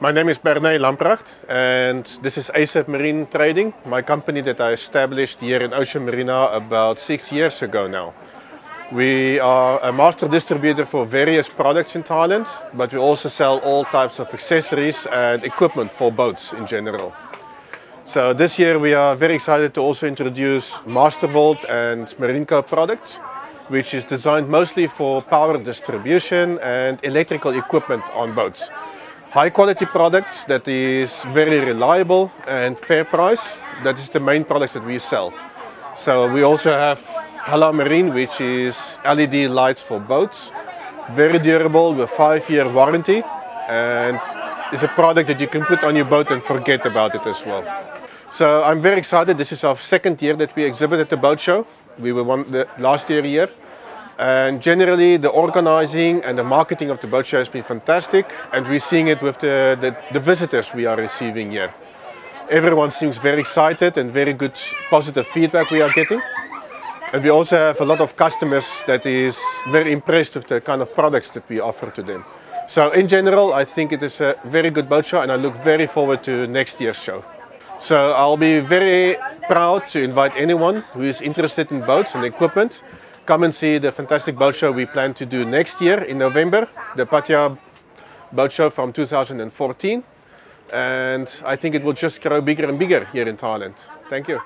My name is Bernay Lampracht and this is ASAP Marine Trading, my company that I established here in Ocean Marina about six years ago now. We are a master distributor for various products in Thailand, but we also sell all types of accessories and equipment for boats in general. So this year we are very excited to also introduce Mastervolt and Marinco products, which is designed mostly for power distribution and electrical equipment on boats high quality products that is very reliable and fair price. That is the main products that we sell. So we also have Hella Marine, which is LED lights for boats. Very durable with five year warranty and it's a product that you can put on your boat and forget about it as well. So I'm very excited. This is our second year that we exhibit at the boat show. We were one the last year here and generally, the organizing and the marketing of the boat show has been fantastic, and we're seeing it with the, the, the, visitors we are receiving here. Everyone seems very excited and very good positive feedback we are getting. And we also have a lot of customers that is very impressed with the kind of products that we offer to them. So in general, I think it is a very good boat show and I look very forward to next year's show. So I'll be very proud to invite anyone who is interested in boats and equipment come and see the fantastic boat show we plan to do next year in November, the Pattaya boat show from 2014. And I think it will just grow bigger and bigger here in Thailand. Thank you.